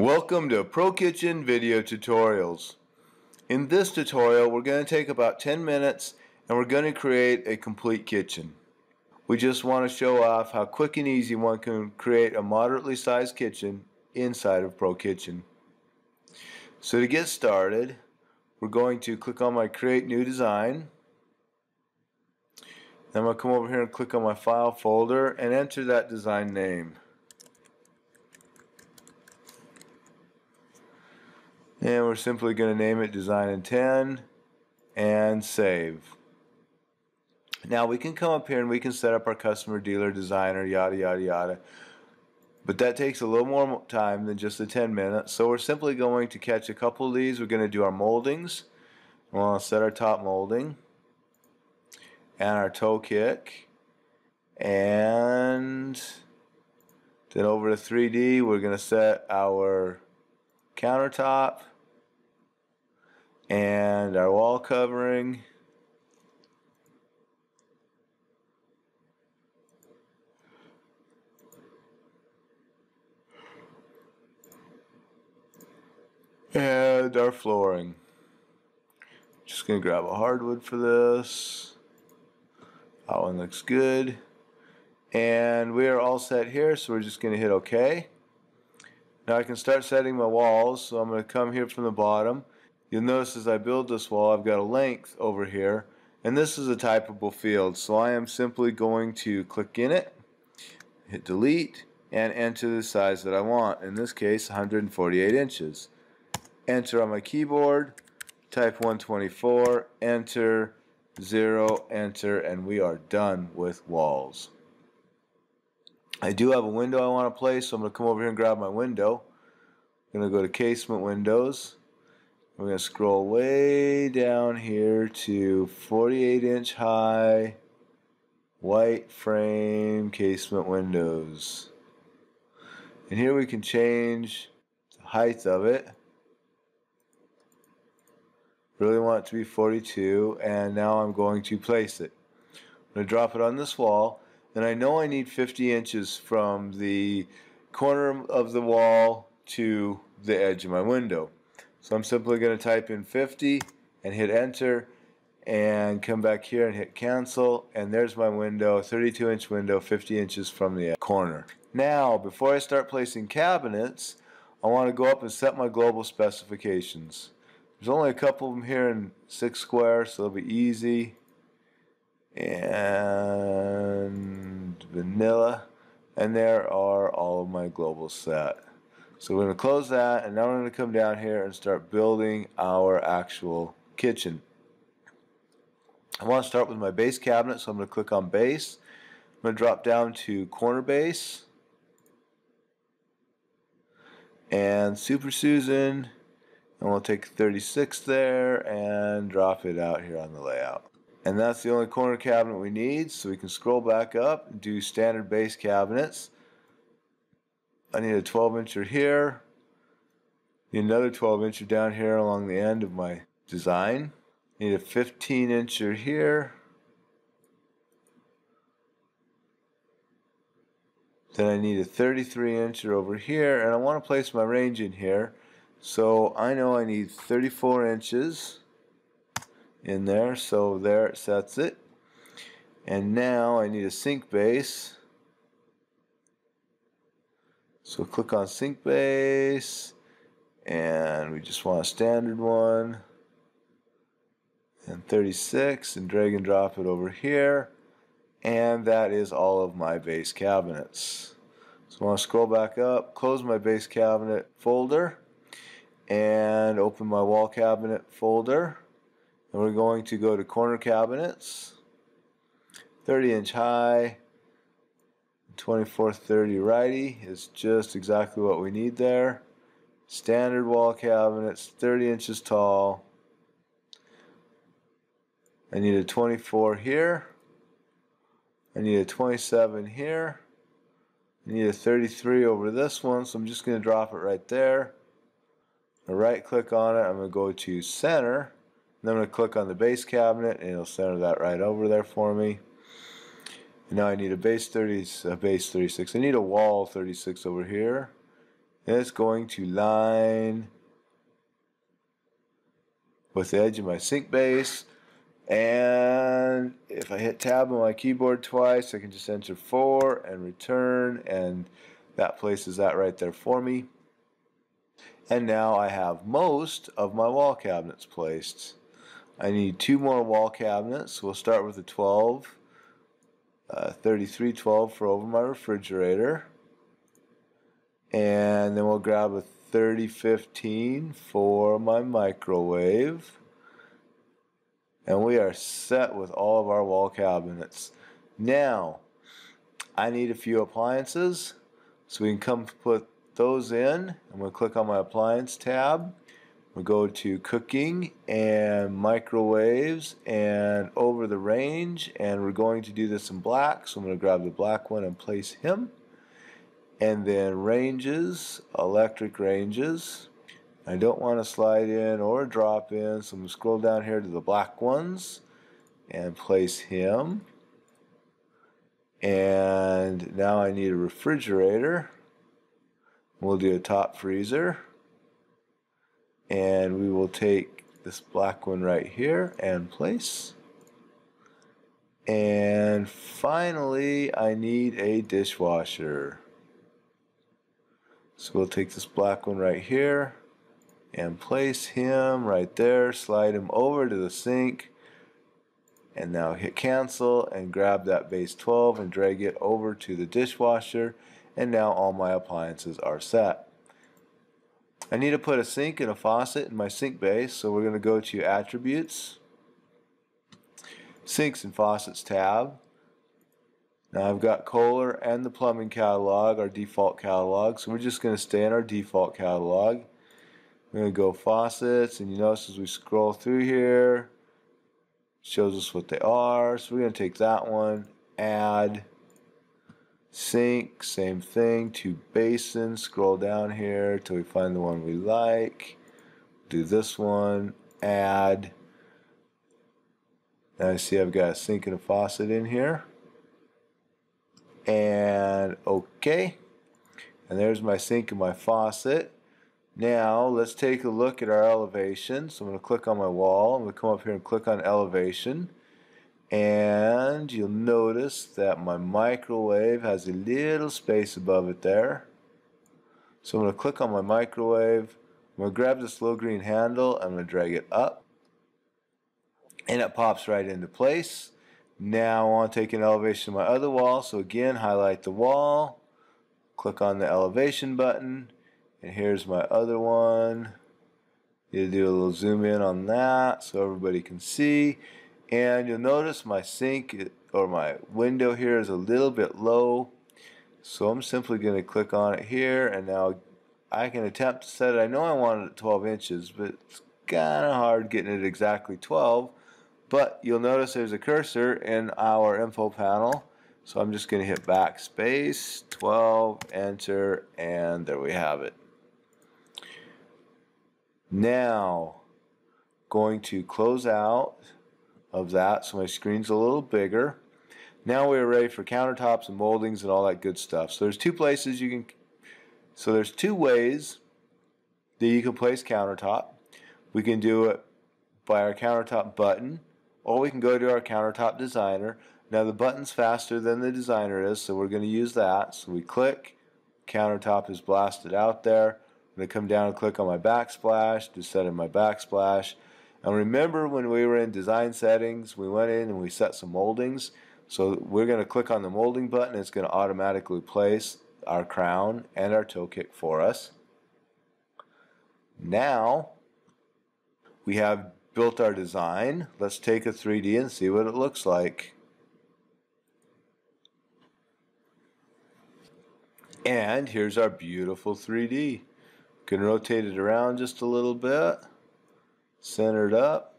Welcome to ProKitchen Video Tutorials. In this tutorial we're going to take about 10 minutes and we're going to create a complete kitchen. We just want to show off how quick and easy one can create a moderately sized kitchen inside of ProKitchen. So to get started we're going to click on my create new design I'm going to come over here and click on my file folder and enter that design name. And we're simply going to name it design in 10 and save. Now we can come up here and we can set up our customer dealer designer yada yada yada. But that takes a little more time than just the 10 minutes. So we're simply going to catch a couple of these. We're going to do our moldings. We'll set our top molding and our toe kick. And then over to 3D we're going to set our countertop and our wall covering. And our flooring. Just gonna grab a hardwood for this. That one looks good. And we are all set here so we're just gonna hit OK now I can start setting my walls so I'm gonna come here from the bottom You'll notice as I build this wall I've got a length over here and this is a typable field. So I am simply going to click in it hit delete and enter the size that I want. In this case 148 inches. Enter on my keyboard type 124 enter 0 enter and we are done with walls. I do have a window I want to place so I'm going to come over here and grab my window. I'm going to go to casement windows we're going to scroll way down here to 48 inch high white frame casement windows. And here we can change the height of it. Really want it to be 42 and now I'm going to place it. I'm going to drop it on this wall and I know I need 50 inches from the corner of the wall to the edge of my window. So I'm simply going to type in 50 and hit enter and come back here and hit cancel. And there's my window 32 inch window 50 inches from the corner. Now before I start placing cabinets I want to go up and set my global specifications. There's only a couple of them here in 6 square so it'll be easy. And vanilla. And there are all of my global set so we're going to close that and now we're going to come down here and start building our actual kitchen. I want to start with my base cabinet so I'm going to click on base. I'm going to drop down to corner base and Super Susan and we'll take 36 there and drop it out here on the layout. And that's the only corner cabinet we need so we can scroll back up and do standard base cabinets. I need a 12 incher here. Need another 12 incher down here along the end of my design. Need a 15 incher here. Then I need a 33 incher over here and I want to place my range in here. So I know I need 34 inches in there. So there it sets it. And now I need a sink base. So click on sink base and we just want a standard one. And 36 and drag and drop it over here. And that is all of my base cabinets. So I want to scroll back up, close my base cabinet folder and open my wall cabinet folder. And we're going to go to corner cabinets. 30 inch high 2430 righty is just exactly what we need there. Standard wall cabinets, 30 inches tall. I need a 24 here. I need a 27 here. I need a 33 over this one, so I'm just going to drop it right there. I right click on it, I'm going to go to center. Then I'm going to click on the base cabinet and it'll center that right over there for me. Now I need a base 30, a base 36. I need a wall 36 over here. It's going to line with the edge of my sink base. And if I hit tab on my keyboard twice, I can just enter 4 and return, and that places that right there for me. And now I have most of my wall cabinets placed. I need two more wall cabinets. We'll start with a 12, uh, 3312 for over my refrigerator. And then we'll grab a 3015 for my microwave. And we are set with all of our wall cabinets. Now, I need a few appliances. So we can come put those in. I'm going to click on my appliance tab. We'll go to cooking and microwaves and over the range and we're going to do this in black so I'm going to grab the black one and place him and then ranges, electric ranges. I don't want to slide in or drop in, so I'm going to scroll down here to the black ones and place him. And now I need a refrigerator. We'll do a top freezer. And we will take this black one right here and place. And finally, I need a dishwasher. So we'll take this black one right here and place him right there, slide him over to the sink, and now hit cancel and grab that base 12 and drag it over to the dishwasher, and now all my appliances are set. I need to put a sink and a faucet in my sink base, so we're going to go to Attributes, Sinks and Faucets tab, now I've got Kohler and the plumbing catalog, our default catalog. So we're just going to stay in our default catalog. We're going to go faucets and you notice as we scroll through here, shows us what they are. So we're going to take that one, add, sink, same thing, two basin, scroll down here till we find the one we like. Do this one, add. Now I see I've got a sink and a faucet in here. And okay. And there's my sink and my faucet. Now let's take a look at our elevation. So I'm going to click on my wall. I'm going to come up here and click on elevation and you'll notice that my microwave has a little space above it there. So I'm going to click on my microwave. I'm going to grab this little green handle. I'm going to drag it up. And it pops right into place. Now I want to take an elevation of my other wall. So again, highlight the wall, click on the elevation button, and here's my other one. You do a little zoom in on that so everybody can see. And you'll notice my sink or my window here is a little bit low. So I'm simply going to click on it here and now I can attempt to set it. I know I want it at 12 inches, but it's kind of hard getting it exactly 12. But you'll notice there's a cursor in our info panel. So I'm just going to hit backspace, 12, enter, and there we have it. Now, going to close out of that so my screen's a little bigger. Now we're ready for countertops and moldings and all that good stuff. So there's two places you can, so there's two ways that you can place countertop. We can do it by our countertop button or we can go to our countertop designer. Now the button's faster than the designer is, so we're going to use that. So we click, countertop is blasted out there. I'm going to come down and click on my backsplash to set in my backsplash. And remember when we were in design settings, we went in and we set some moldings. So we're going to click on the molding button. It's going to automatically place our crown and our toe kick for us. Now we have built our design. Let's take a 3D and see what it looks like. And here's our beautiful 3D. Can rotate it around just a little bit. Centered up.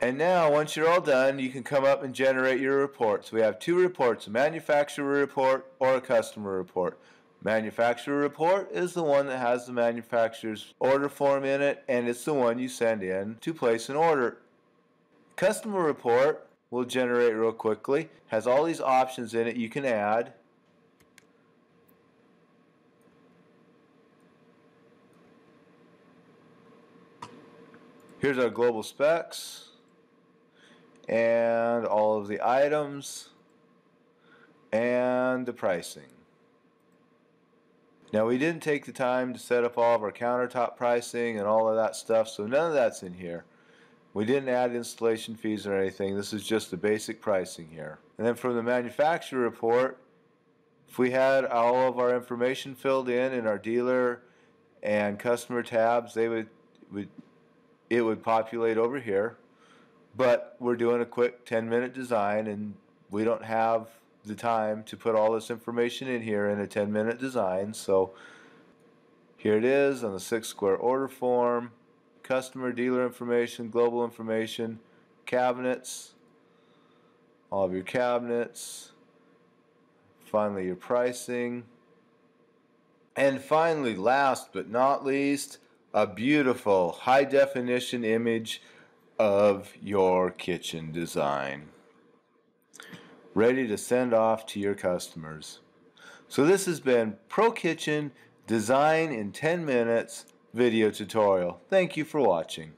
And now, once you're all done, you can come up and generate your reports. We have two reports, a manufacturer report or a customer report. Manufacturer report is the one that has the manufacturer's order form in it, and it's the one you send in to place an order. Customer report will generate real quickly, has all these options in it you can add. Here's our global specs and all of the items and the pricing. Now we didn't take the time to set up all of our countertop pricing and all of that stuff, so none of that's in here. We didn't add installation fees or anything. This is just the basic pricing here. And then from the manufacturer report, if we had all of our information filled in in our dealer and customer tabs, they would, would it would populate over here. But we're doing a quick 10 minute design and we don't have the time to put all this information in here in a 10 minute design. So here it is on the six square order form customer, dealer information, global information, cabinets, all of your cabinets, finally your pricing, and finally, last but not least, a beautiful high definition image of your kitchen design ready to send off to your customers. So this has been ProKitchen Design in 10 Minutes video tutorial. Thank you for watching.